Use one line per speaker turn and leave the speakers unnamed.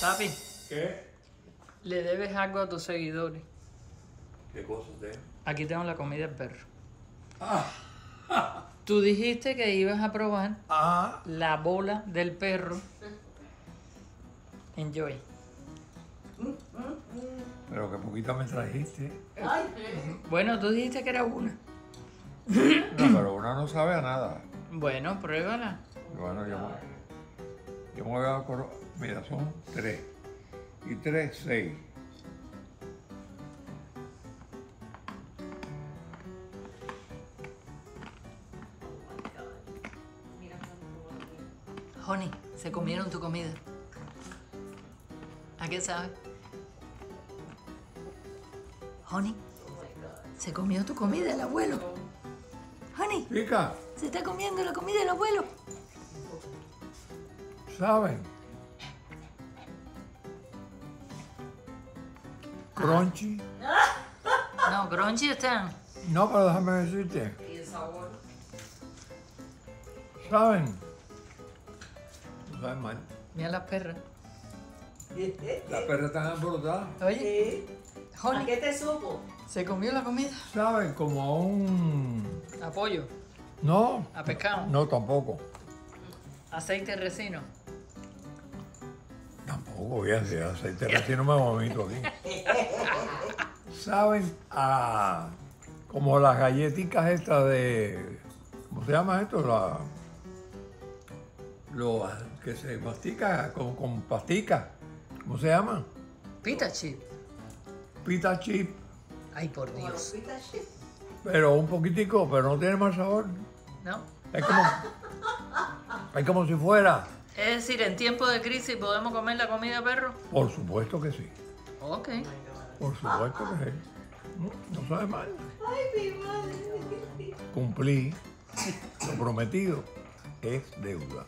Papi,
¿Qué?
le debes algo a tus seguidores.
¿Qué cosas de?
Aquí tengo la comida del perro.
Ah,
Tú dijiste que ibas a probar
ah,
la bola del perro. Enjoy.
pero que poquita me trajiste.
Bueno, tú dijiste que era una.
No, pero una no sabe a nada.
Bueno, pruébala.
Bueno, yo me, yo me voy a acordar. Mira, son tres. Y tres, seis.
Honey, se comieron tu comida. ¿A qué sabe? Honey, se comió tu comida el abuelo. Honey,
Pica,
se está comiendo la comida del abuelo.
¿Saben? Crunchy.
No, crunchy están.
No, pero déjame decirte. ¿Saben? No saben mal.
Mira las perras.
Las perras están alborotadas.
Oye,
¿A qué te supo?
se comió la comida.
¿Saben? Como a un...
A pollo,
No.
a pescado,
No, tampoco.
aceite de resino.
Tampoco, voy a hacer aceite recién no me vomito aquí. ¿Saben? A, como las galletitas estas de... ¿Cómo se llama esto? La, lo que se mastica con, con pastica. ¿Cómo se llama?
Pita chip.
Pita chip.
Ay, por Dios.
Pita chip.
Pero un poquitico, pero no tiene más sabor.
¿No?
Es como... Es como si fuera...
Es decir, en tiempo de crisis podemos comer la comida perro.
Por supuesto que sí.
Ok.
Por supuesto que sí. No, no sabe mal.
Ay, mi madre.
Cumplí. Lo prometido es deuda.